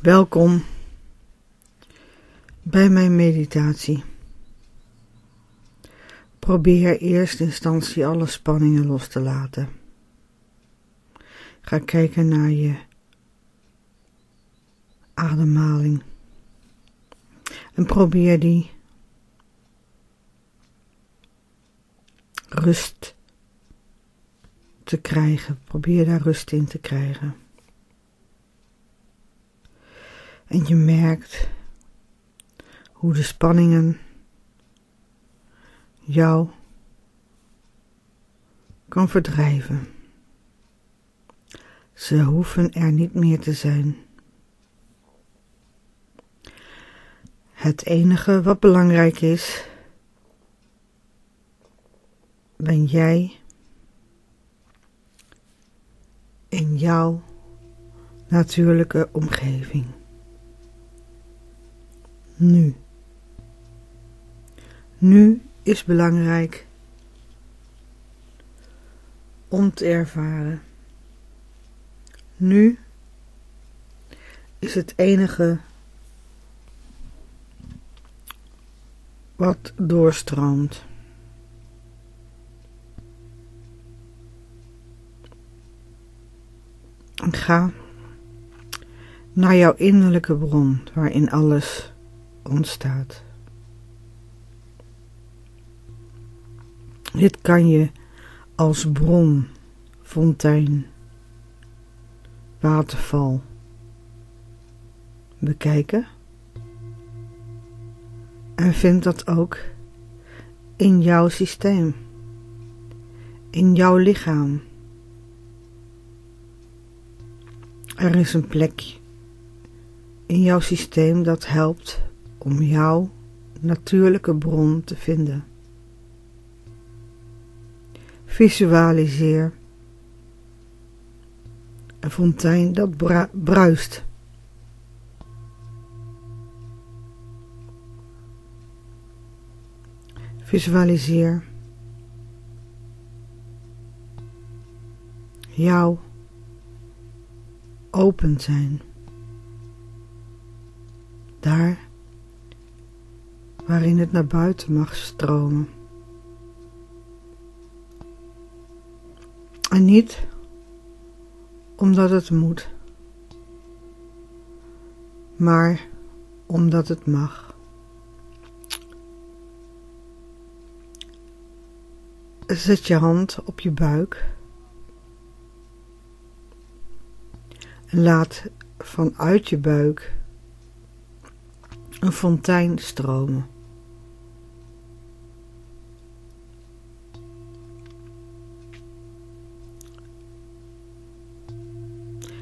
Welkom bij mijn meditatie. Probeer eerst instantie alle spanningen los te laten. Ga kijken naar je ademhaling en probeer die rust te krijgen. Probeer daar rust in te krijgen. En je merkt hoe de spanningen jou kan verdrijven. Ze hoeven er niet meer te zijn. Het enige wat belangrijk is, ben jij in jouw natuurlijke omgeving. Nu. Nu is belangrijk om te ervaren. Nu is het enige wat doorstroomt. Ga naar jouw innerlijke bron waarin alles ontstaat. Dit kan je als bron, fontein, waterval bekijken. En vind dat ook in jouw systeem, in jouw lichaam. Er is een plek in jouw systeem dat helpt om jouw natuurlijke bron te vinden. Visualiseer een fontein dat bruist. Visualiseer jouw open zijn. Daar waarin het naar buiten mag stromen. En niet omdat het moet, maar omdat het mag. Zet je hand op je buik en laat vanuit je buik een fontein stromen.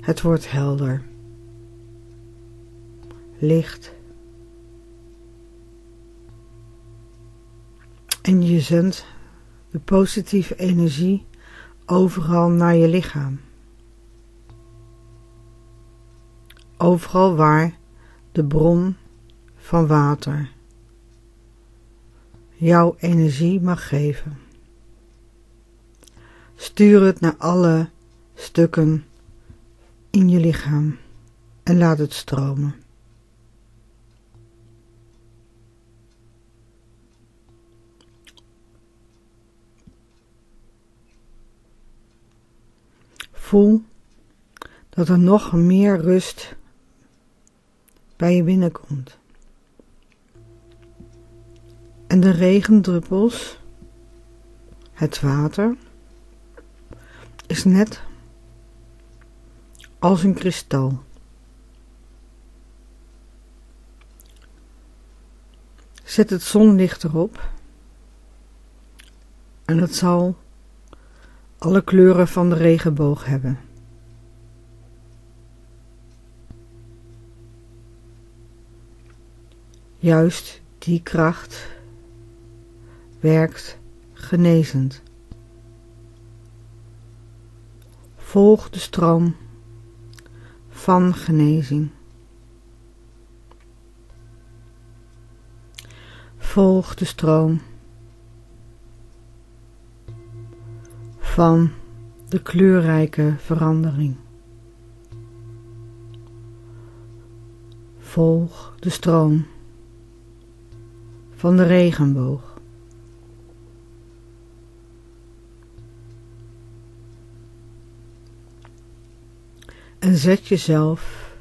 Het wordt helder, licht en je zendt de positieve energie overal naar je lichaam. Overal waar de bron van water jouw energie mag geven. Stuur het naar alle stukken in je lichaam en laat het stromen. Voel dat er nog meer rust bij je binnenkomt. En de regendruppels, het water, is net als een kristal. Zet het zonlicht erop en het zal alle kleuren van de regenboog hebben. Juist die kracht werkt genezend. Volg de stroom van genezing. Volg de stroom van de kleurrijke verandering. Volg de stroom van de regenboog. En zet jezelf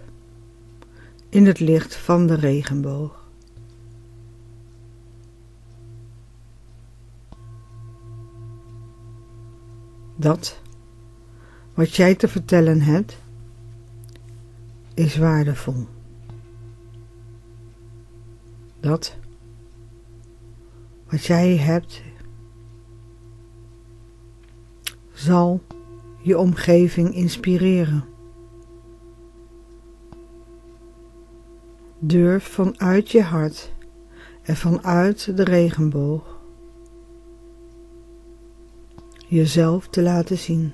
in het licht van de regenboog. Dat wat jij te vertellen hebt, is waardevol. Dat wat jij hebt, zal je omgeving inspireren. Durf vanuit je hart en vanuit de regenboog jezelf te laten zien.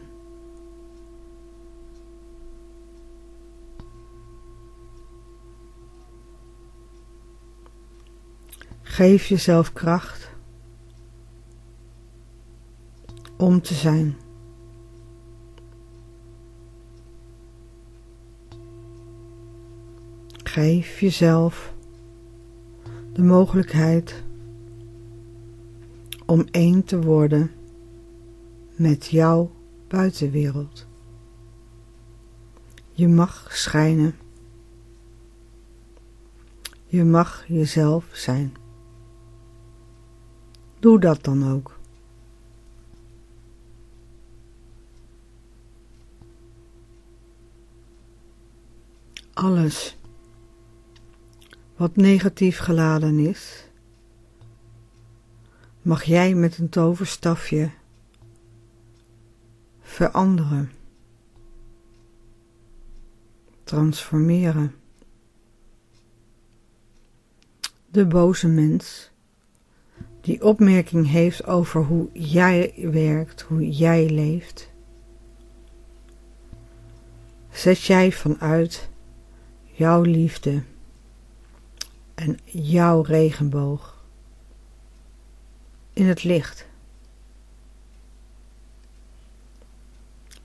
Geef jezelf kracht om te zijn. Geef jezelf de mogelijkheid om één te worden met jouw buitenwereld. Je mag schijnen. Je mag jezelf zijn. Doe dat dan ook. Alles wat negatief geladen is, mag jij met een toverstafje veranderen, transformeren. De boze mens die opmerking heeft over hoe jij werkt, hoe jij leeft, zet jij vanuit jouw liefde en jouw regenboog in het licht.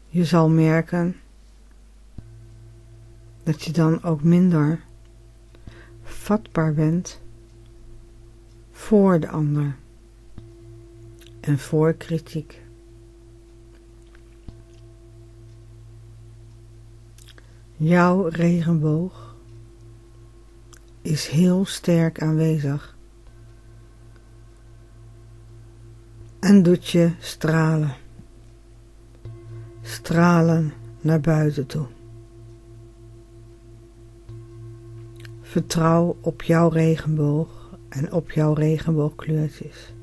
Je zal merken dat je dan ook minder vatbaar bent voor de ander en voor kritiek. Jouw regenboog is heel sterk aanwezig en doet je stralen stralen naar buiten toe. Vertrouw op jouw regenboog en op jouw regenboogkleurtjes.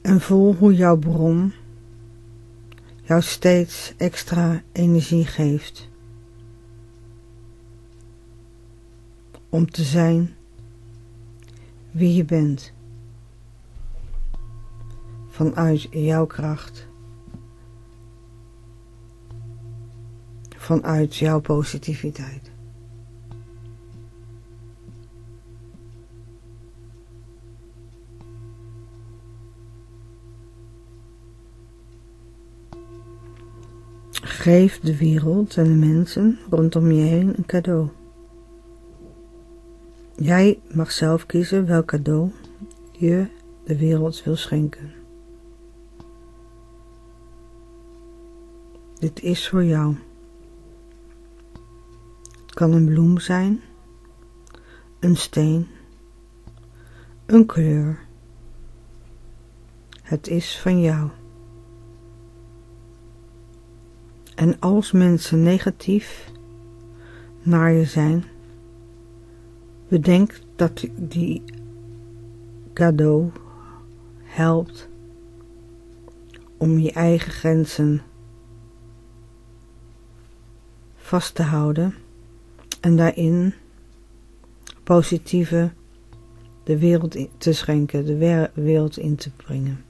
En voel hoe jouw bron jou steeds extra energie geeft om te zijn wie je bent vanuit jouw kracht, vanuit jouw positiviteit. Geef de wereld en de mensen rondom je heen een cadeau. Jij mag zelf kiezen welk cadeau je de wereld wil schenken. Dit is voor jou. Het kan een bloem zijn, een steen, een kleur. Het is van jou. En als mensen negatief naar je zijn, bedenk dat die cadeau helpt om je eigen grenzen vast te houden en daarin positieve de wereld te schenken, de wereld in te brengen.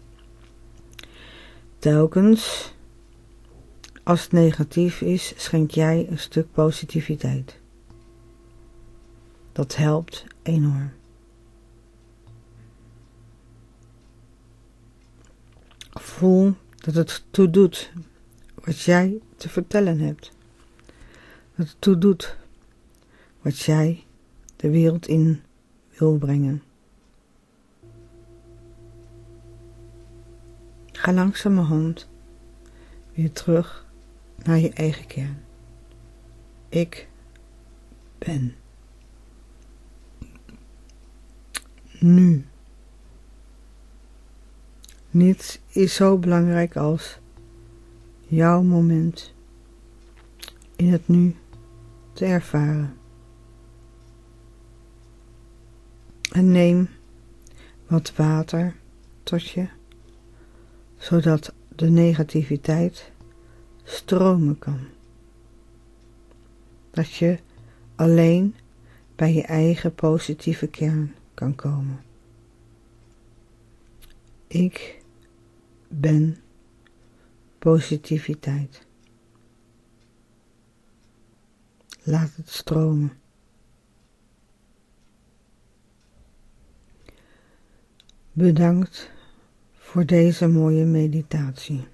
Telkens als het negatief is, schenk jij een stuk positiviteit. Dat helpt enorm. Voel dat het toe doet wat jij te vertellen hebt. wat ertoe doet wat jij de wereld in wil brengen. Ga langzamerhand weer terug naar je eigen kern. Ik ben. Nu. Niets is zo belangrijk als jouw moment in het nu te ervaren. En neem wat water tot je, zodat de negativiteit stromen kan. Dat je alleen bij je eigen positieve kern kan komen. Ik ben positiviteit. Laat het stromen. Bedankt voor deze mooie meditatie.